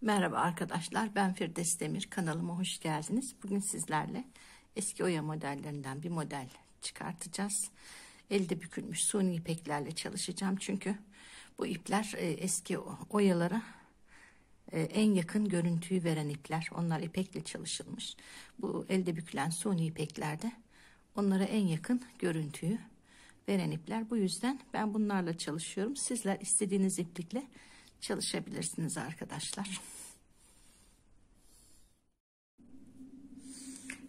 Merhaba arkadaşlar ben Firdevs Demir kanalıma hoş geldiniz. Bugün sizlerle eski oya modellerinden bir model çıkartacağız. Elde bükülmüş suni ipeklerle çalışacağım çünkü bu ipler e, eski oyalara e, en yakın görüntüyü veren ipler. Onlar ipekle çalışılmış. Bu elde bükülen suni ipeklerde onlara en yakın görüntüyü veren ipler. Bu yüzden ben bunlarla çalışıyorum. Sizler istediğiniz iplikle çalışabilirsiniz arkadaşlar.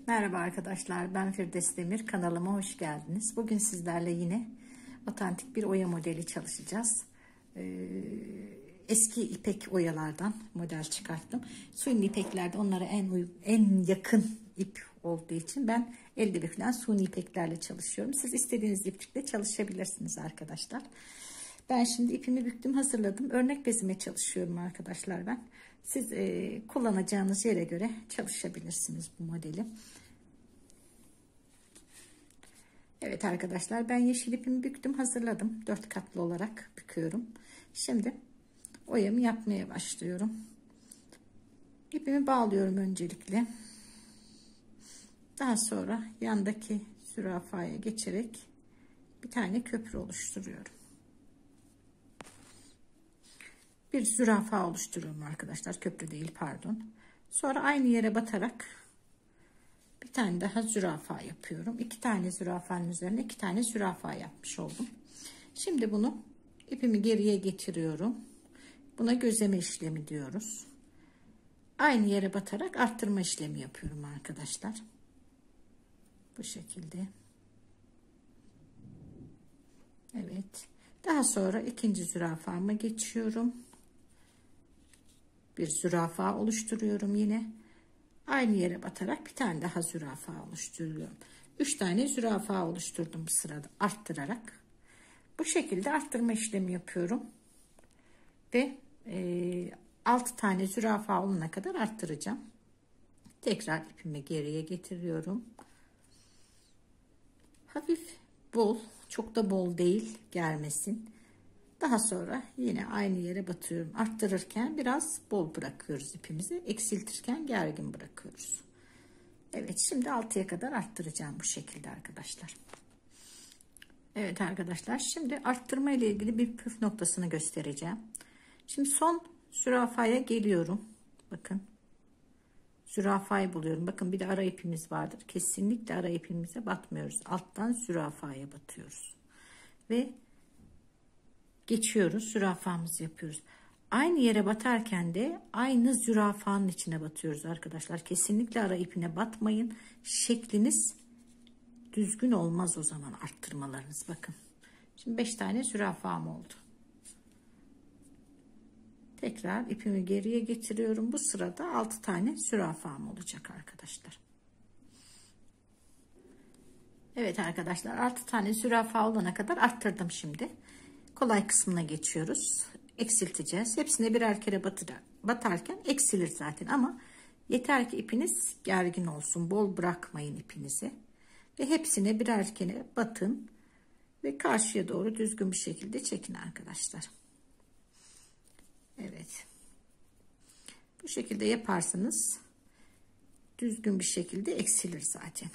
Merhaba arkadaşlar ben Firdevs Demir kanalıma hoş geldiniz. Bugün sizlerle yine otantik bir oya modeli çalışacağız. Ee, eski ipek oyalardan model çıkarttım. Suni ipeklerde onlara en en yakın ip olduğu için ben elde bükülen suni ipeklerle çalışıyorum. Siz istediğiniz iplikle çalışabilirsiniz arkadaşlar. Ben şimdi ipimi büktüm hazırladım. Örnek bezime çalışıyorum arkadaşlar ben. Siz e, kullanacağınız yere göre çalışabilirsiniz bu modeli. Evet arkadaşlar ben yeşil ipimi büktüm hazırladım. Dört katlı olarak büküyorum. Şimdi oyamı yapmaya başlıyorum. İpimi bağlıyorum öncelikle. Daha sonra yandaki zürafaya geçerek bir tane köprü oluşturuyorum. Bir zürafa oluşturuyorum arkadaşlar. Köprü değil pardon. Sonra aynı yere batarak bir tane daha zürafa yapıyorum. İki tane zürafanın üzerine iki tane zürafa yapmış oldum. Şimdi bunu ipimi geriye getiriyorum. Buna gözleme işlemi diyoruz. Aynı yere batarak arttırma işlemi yapıyorum arkadaşlar. Bu şekilde. Evet. Daha sonra ikinci zürafama geçiyorum. Bir zürafa oluşturuyorum yine. Aynı yere batarak bir tane daha zürafa oluşturuyorum. Üç tane zürafa oluşturdum bu sırada arttırarak. Bu şekilde arttırma işlemi yapıyorum. Ve e, 6 tane zürafa olana kadar arttıracağım. Tekrar ipimi geriye getiriyorum. Hafif bol, çok da bol değil gelmesin. Daha sonra yine aynı yere batıyorum. Arttırırken biraz bol bırakıyoruz ipimizi. Eksiltirken gergin bırakıyoruz. Evet şimdi 6'ya kadar arttıracağım bu şekilde arkadaşlar. Evet arkadaşlar şimdi arttırma ile ilgili bir püf noktasını göstereceğim. Şimdi son zürafaya geliyorum. Bakın. Zürafayı buluyorum. Bakın bir de ara ipimiz vardır. Kesinlikle ara ipimize batmıyoruz. Alttan zürafaya batıyoruz. Ve geçiyoruz. Zürafamızı yapıyoruz. Aynı yere batarken de aynı zürafanın içine batıyoruz arkadaşlar. Kesinlikle ara ipine batmayın. Şekliniz düzgün olmaz o zaman arttırmalarınız. Bakın. Şimdi 5 tane zürafam oldu. Tekrar ipimi geriye getiriyorum. Bu sırada 6 tane zürafam olacak arkadaşlar. Evet arkadaşlar 6 tane zürafa olana kadar arttırdım şimdi kolay kısmına geçiyoruz. Eksilteceğiz. Hepsine birer kere batıra, batarken eksilir zaten ama yeter ki ipiniz gergin olsun. Bol bırakmayın ipinizi. Ve hepsine birer kere batın. Ve karşıya doğru düzgün bir şekilde çekin arkadaşlar. Evet. Bu şekilde yaparsanız düzgün bir şekilde eksilir zaten.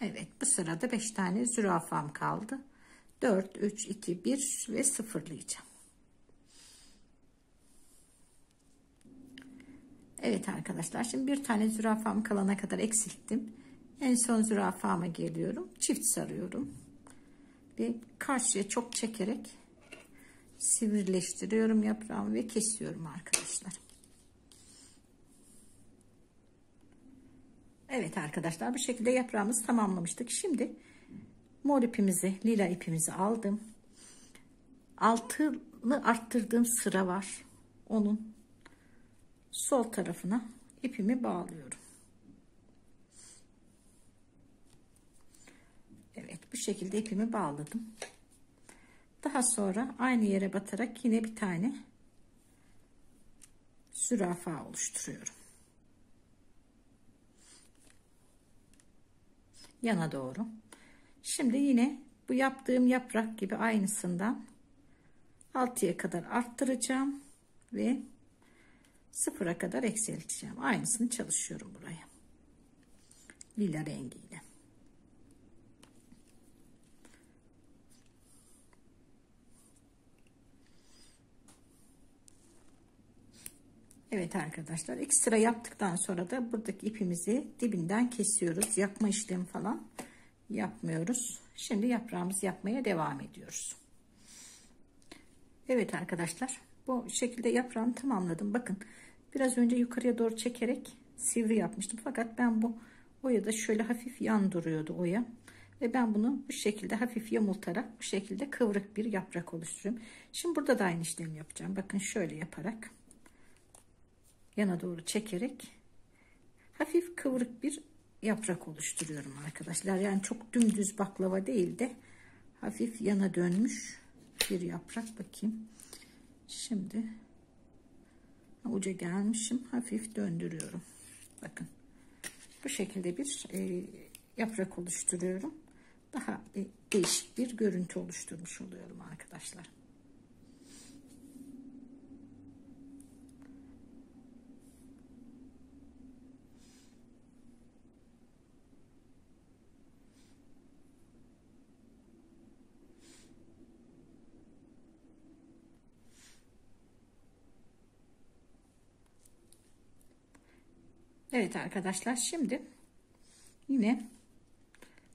Evet bu sırada 5 tane zürafam kaldı. 4, 3, 2, 1 ve sıfırlayacağım. Evet arkadaşlar şimdi bir tane zürafam kalana kadar eksilttim. En son zürafama geliyorum. Çift sarıyorum. Ve karşıya çok çekerek sivrileştiriyorum yaprağımı ve kesiyorum arkadaşlar. Evet arkadaşlar bu şekilde yaprağımızı tamamlamıştık. Şimdi mor ipimizi, lila ipimizi aldım. Altılı arttırdığım sıra var. Onun sol tarafına ipimi bağlıyorum. Evet bu şekilde ipimi bağladım. Daha sonra aynı yere batarak yine bir tane zürafa oluşturuyorum. Yana doğru. Şimdi yine bu yaptığım yaprak gibi aynısından 6'ya kadar arttıracağım ve sıfıra kadar eksilteceğim. Aynısını çalışıyorum buraya. Lila rengiyle. Evet arkadaşlar iki sıra yaptıktan sonra da buradaki ipimizi dibinden kesiyoruz. Yakma işlemi falan yapmıyoruz. Şimdi yaprağımızı yapmaya devam ediyoruz. Evet arkadaşlar bu şekilde yaprağını tamamladım. Bakın biraz önce yukarıya doğru çekerek sivri yapmıştım. Fakat ben bu oya da şöyle hafif yan duruyordu oya. Ve ben bunu bu şekilde hafif yamultarak bu şekilde kıvrık bir yaprak oluşturuyorum. Şimdi burada da aynı işlemi yapacağım. Bakın şöyle yaparak yana doğru çekerek hafif kıvrık bir yaprak oluşturuyorum arkadaşlar. Yani çok dümdüz baklava değil de hafif yana dönmüş bir yaprak bakayım. Şimdi uca gelmişim. Hafif döndürüyorum. Bakın. Bu şekilde bir e, yaprak oluşturuyorum. Daha e, değişik bir görüntü oluşturmuş oluyorum arkadaşlar. Evet arkadaşlar şimdi yine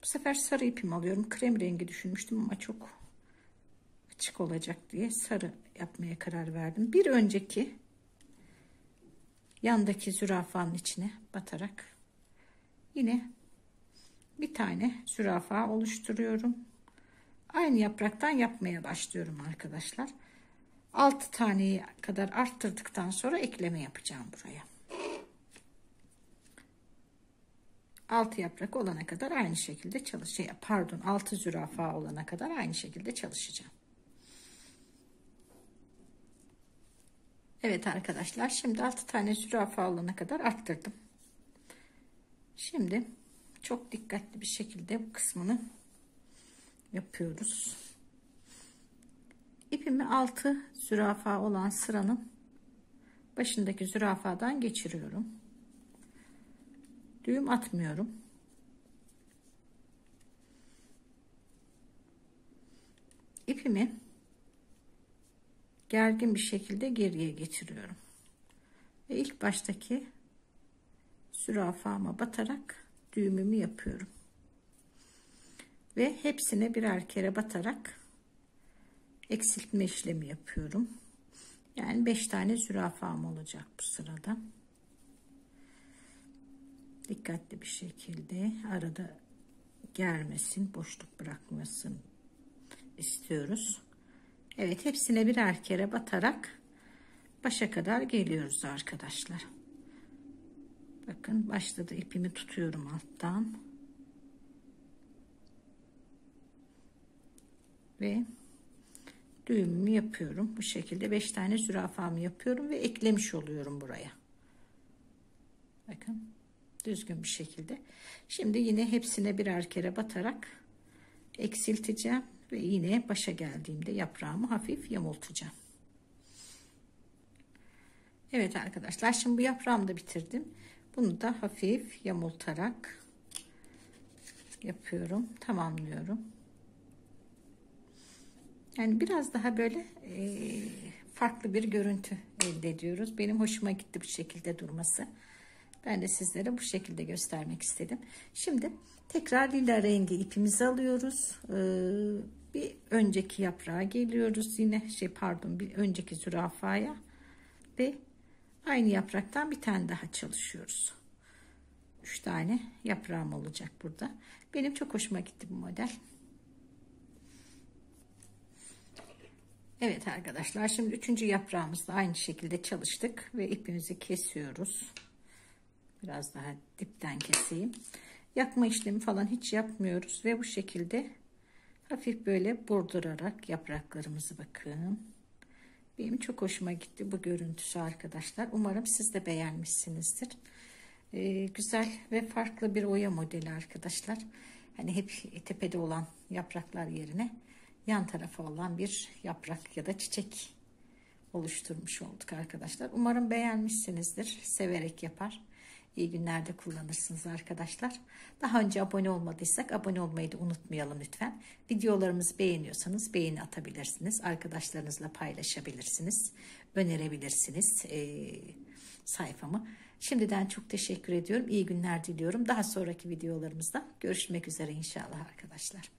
bu sefer sarı ipim alıyorum. Krem rengi düşünmüştüm ama çok açık olacak diye sarı yapmaya karar verdim. Bir önceki yandaki zürafanın içine batarak yine bir tane zürafa oluşturuyorum. Aynı yapraktan yapmaya başlıyorum arkadaşlar. 6 taneye kadar arttırdıktan sonra ekleme yapacağım buraya. 6 yaprak olana kadar aynı şekilde çalışacağım. Şey, pardon 6 zürafa olana kadar aynı şekilde çalışacağım. Evet arkadaşlar şimdi 6 tane zürafa olana kadar arttırdım. Şimdi çok dikkatli bir şekilde bu kısmını yapıyoruz. İpimi 6 zürafa olan sıranın başındaki zürafadan geçiriyorum düğüm atmıyorum. İpimi gergin bir şekilde geriye getiriyorum. Ve ilk baştaki zürafama batarak düğümümü yapıyorum. Ve hepsine birer kere batarak eksiltme işlemi yapıyorum. Yani 5 tane zürafam olacak bu sırada dikkatli bir şekilde arada germesin boşluk bırakmasın istiyoruz. Evet hepsine birer kere batarak başa kadar geliyoruz arkadaşlar. Bakın başladı ipimi tutuyorum alttan. Ve düğümümü yapıyorum. Bu şekilde 5 tane zürafamı yapıyorum ve eklemiş oluyorum buraya. Bakın düzgün bir şekilde. Şimdi yine hepsine birer kere batarak eksilteceğim ve yine başa geldiğimde yaprağımı hafif yamultacağım. Evet arkadaşlar şimdi bu yaprağımı da bitirdim. Bunu da hafif yamultarak yapıyorum. Tamamlıyorum. Yani biraz daha böyle e, farklı bir görüntü elde ediyoruz. Benim hoşuma gitti bu şekilde durması. Ben de sizlere bu şekilde göstermek istedim. Şimdi tekrar lila rengi ipimizi alıyoruz. Ee, bir önceki yaprağa geliyoruz. Yine şey pardon bir önceki zürafaya ve aynı yapraktan bir tane daha çalışıyoruz. 3 tane yaprağım olacak burada. Benim çok hoşuma gitti bu model. Evet arkadaşlar şimdi üçüncü yaprağımızda aynı şekilde çalıştık ve ipimizi kesiyoruz. Biraz daha dipten keseyim. Yakma işlemi falan hiç yapmıyoruz ve bu şekilde hafif böyle bordurarak yapraklarımızı bakın. Benim çok hoşuma gitti bu görüntüsü arkadaşlar. Umarım siz de beğenmişsinizdir. Ee, güzel ve farklı bir oya modeli arkadaşlar. Hani hep tepede olan yapraklar yerine yan tarafa olan bir yaprak ya da çiçek oluşturmuş olduk arkadaşlar. Umarım beğenmişsinizdir. Severek yapar. İyi günlerde kullanırsınız arkadaşlar. Daha önce abone olmadıysak abone olmayı da unutmayalım lütfen. Videolarımızı beğeniyorsanız beğeni atabilirsiniz. Arkadaşlarınızla paylaşabilirsiniz. Önerebilirsiniz e, sayfamı. Şimdiden çok teşekkür ediyorum. İyi günler diliyorum. Daha sonraki videolarımızda görüşmek üzere inşallah arkadaşlar.